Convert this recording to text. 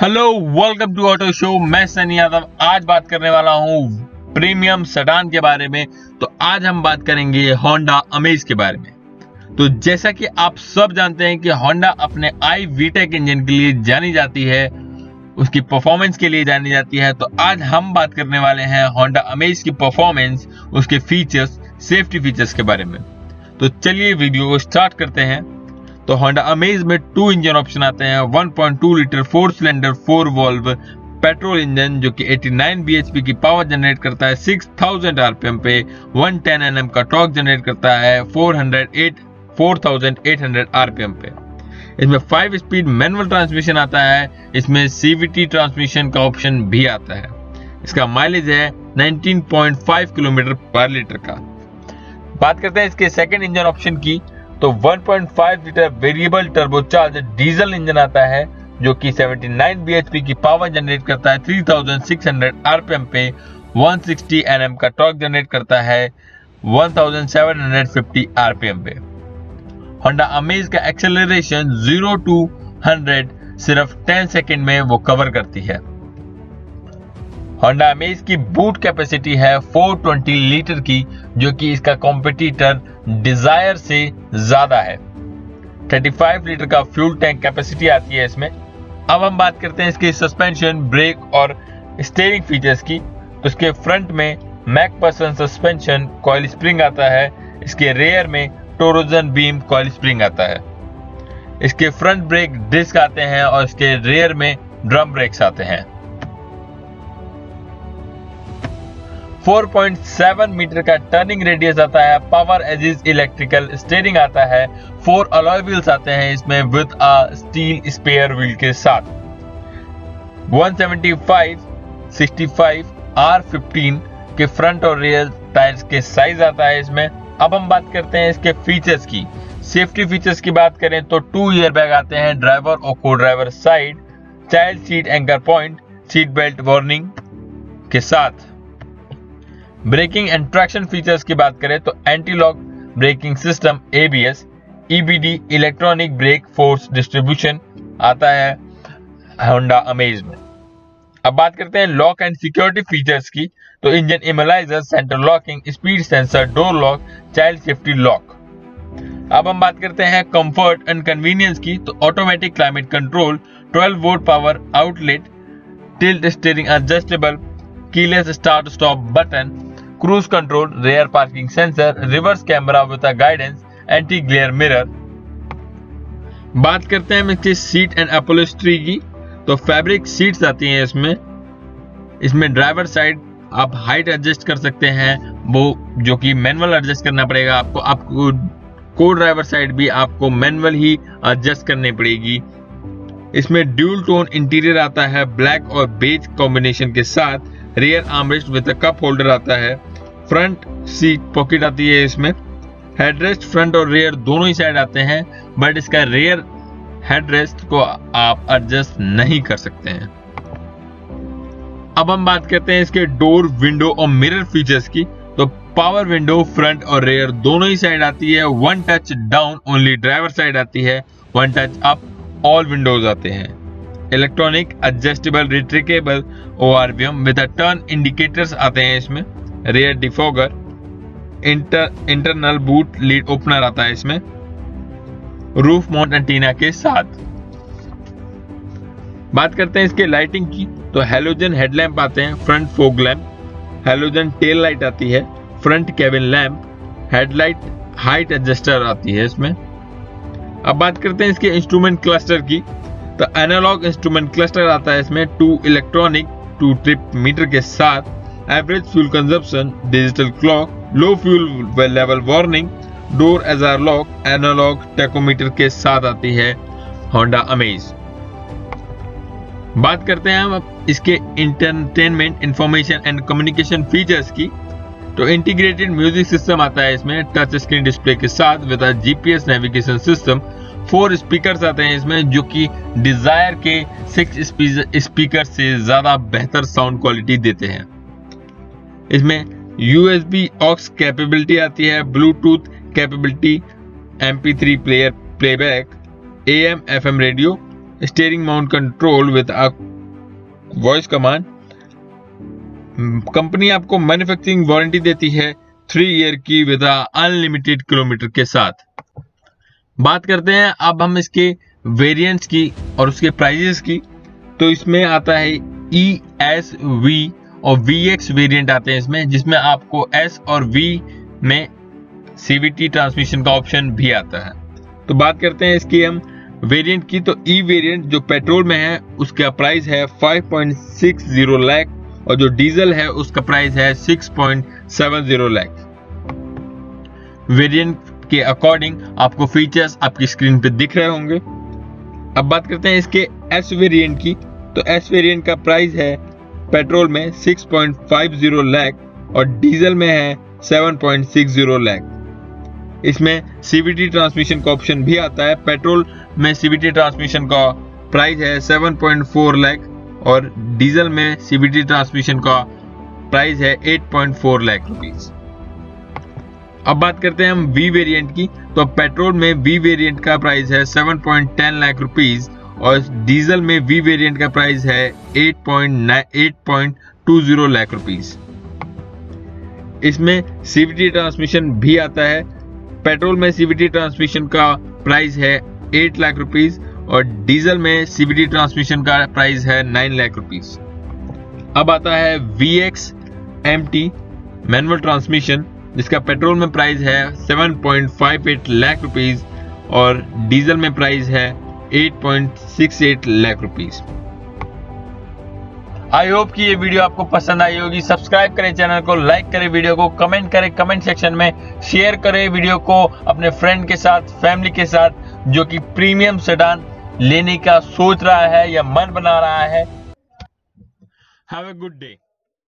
Hello welcome to auto show मैं सनी यादव आज बात करने वाला हूँ प्रीमियम सडान के बारे में। तो आज हम बात करेंगे होंडा अमेज के बारे में। तो जैसा कि आप सब जानते हैं कि होंडा अपने आई वीटेक इंजन के लिए जानी जाती है, उसकी परफॉर्मेंस के लिए जानी जाती है। तो आज हम बात करने वाले हैं होंडा अमेज की परफॉर्मेंस उसके फीचर्स सेफ्टी फीचर्स के बारे में। तो चलिए वीडियो को स्टार्ट करते हैं। तो होंडा अमेज में टू इंजन ऑप्शन आते हैं 1.2 litre four cylinder four valve petrol engine जो कि 89 bhp की पावर जनरेट करता है 6000 आरपीएम पे 110 एनएम का टॉर्क जनरेट करता है 408 4800 आरपीएम पे। इसमें फाइव स्पीड मैनुअल ट्रांसमिशन आता है, इसमें सीवीटी ट्रांसमिशन का ऑप्शन भी आता है। इसका माइलेज है 19.5 किलोमीटर पर लीटर का। बात करते हैं इसके सेकंड इंजन ऑप्शन की। तो 1.5 litre variable turbocharge diesel engine आता है, जो कि 79 bhp की पावर जनरेट करता है 3600 आरपीएम पे 160 एनएम का टॉर्क जनरेट करता है 1750 आरपीएम पे। होंडा अमेज का एक्सेलरेशन 0 टू 100 सिर्फ़ 10 सेकंड में वो कवर करती है। होंडा अमेज की बूट कैपेसिटी है 420 लीटर की, जो कि इसका कॉम्पिटिटर डिज़ायर से ज़्यादा है। 35 लीटर का फ्यूल टैंक कैपेसिटी आती है इसमें। अब हम बात करते हैं इसके सस्पेंशन ब्रेक और स्टेयरिंग फीचर्स की। तो इसके फ्रंट में MacPherson suspension coil spring आता है। इसके रेयर में टोरोजन बीम कॉइल स्प्रिंग आता है। इसके फ्रंट ब्रेक डिस्क आते हैं और इसके रेयर में ड्रम ब्रेक्स आते हैं। 4.7 मीटर का टर्निंग रेडियस आता है पावर एजिज इलेक्ट्रिकल स्टेयरिंग आता है फोर अलॉय व्हील्स आते हैं इसमें with a steel spare wheel के साथ। 175 65 R15 के फ्रंट और रियर टायर्स के साइज़ आता है इसमें। अब हम बात करते हैं इसके फीचर्स की। सेफ्टी फीचर्स की बात करें तो टू ईयर बैग आते हैं ड्राइवर और को driver side child seat anchor point seat belt warning के साथ। ब्रेकिंग एंड ट्रैक्शन फीचर्स की बात करें तो anti lock braking system ABS EBD electronic brake force distribution आता है होंडा अमेज में। अब बात करते हैं लॉक एंड सिक्योरिटी फीचर्स की तो engine immobiliser, centre locking, speed sensor, door lock, child safety lock. अब हम बात करते हैं कंफर्ट एंड कन्वीनियंस की तो automatic climate control 12 volt power outlet, tilt steering adjustable, keyless start stop button cruise control rear parking sensor reverse camera with guidance anti glare mirror बात करते हैं इसकी सीट एंड अपोलिस्ट्री की। तो फैब्रिक सीट्स आती हैं इसमें। इसमें ड्राइवर साइड आप हाइट एडजस्ट कर सकते हैं। वो जो कि मैनुअल एडजस्ट करना पड़ेगा आपको। आपको को ड्राइवर साइड भी आपको मैनुअल ही एडजस्ट करनी पड़ेगी। इसमें ड्यूल टोन इंटीरियर आता है। ब्लैक और बेज कॉम्बिनेशन के साथ। Rear armrest with cup holder आता है। फ्रंट सीट पॉकेट आती है इसमें। हेडरेस्ट फ्रंट और रेयर दोनों ही साइड आते हैं बट इसका रेयर हेडरेस्ट को आप एडजस्ट नहीं कर सकते हैं। अब हम बात करते हैं इसके डोर विंडो और मिरर फीचर्स की। तो पावर विंडो फ्रंट और रेयर दोनों ही साइड आती है। One touch down only driver side आती है। One touch up all windows आते हैं। Electronic adjustable retractable O R with turn indicators आते हैं इसमें। Rear defogger inter internal boot lid opener आता है इसमें। रूफ माउंट एंटीना के साथ। बात करते हैं इसके लाइटिंग की तो हेलोजन हेडलैम्प आते हैं front fog lamp halogen tail light आती है front cabin lamp headlight height adjuster आती है इसमें। अब बात करते हैं इसके इंस्ट्रूमेंट क्लस्टर की तो एनालॉग इंस्ट्रूमेंट क्लस्टर आता है इसमें two electronic two trip meter के साथ। Average fuel consumption digital clock low fuel level warning door ajar lock analog tachometer के साथ आती है होंडा अमेज बात करते हैं हम अब इसके entertainment information and communication features की। तो इंटीग्रेटेड म्यूज़िक सिस्टम आता है इसमें टच स्क्रीन डिस्प्ले के साथ with GPS navigation system four speakers आते हैं इसमें जो कि डिज़ायर के सिक्स स्पीकर से ज़्यादा बेहतर साउंड क्वालिटी देते हैं। इसमें यूएसबी ऑक्स कैपेबिलिटी आती है Bluetooth capability MP3 player playback A M F M radio steering mount control with voice command company आपको मैन्युफैक्चरिंग वारंटी देती है थ्री ईयर की विद अनलिमिटेड किलोमीटर के साथ। बात करते हैं अब हम इसके वेरिएंट्स की और उसके प्राइजेस की। तो इसमें आता है ई एस वी और वी एक्स वेरियंट आते हैं इसमें, जिसमें आपको एस और वी में सीवीटी ट्रांसमिशन का ऑप्शन भी आता है। तो बात करते हैं इसकी हम वेरिएंट की। तो ई वेरिएंट जो पेट्रोल में है, उसका प्राइस है 5.60 लाख और जो डीजल है, उसका प्राइस है 6.70 लाख वेरिएंट के अकॉर्डिंग आपको फीचर्स आपकी स्क्रीन पे दिख रहे होंगे। अब बात करते हैं इसके एस वेरिएंट की। तो एस वेरिएंट का प्राइस है पेट्रोल में 6.50 लाख और डीजल में है 7.60 लाख इसमें सीवीटी ट्रांसमिशन का ऑप्शन भी आता है। पेट्रोल में सीवीटी ट्रांसमिशन का प्राइस है 7.4 लाख और डीजल में सीवीटी ट्रांसमिशन का प्राइस है 8.4 लाख रुपीस अब बात करते हैं हम वी वेरिएंट की। तो पेट्रोल में वी वेरिएंट का प्राइस है 7.10 लाख रुपीस और डीजल में वी वेरिएंट का प्राइस है 8.20 लाख रुपीस इसमें सीवीटी ट्रांसमिशन भी आता है। पेट्रोल में सीवीटी ट्रांसमिशन का प्राइस है 8 लाख रुपीस और डीजल में सीवीटी ट्रांसमिशन का प्राइस है 9 लाख रुपीस अब आता है V X M T manual transmission जिसका पेट्रोल में प्राइस है 7.58 लाख रुपीस और डीजल में प्राइस है 8.68 लाख रुपीस आई होप कि ये वीडियो आपको पसंद आई होगी। सब्सक्राइब करें चैनल को लाइक करें वीडियो को कमेंट करें कमेंट सेक्शन में शेयर करें वीडियो को अपने फ्रेंड के साथ फैमिली के साथ, जो कि प्रीमियम सेडान लेने का सोच रहा है या मन बना रहा है। Have a good day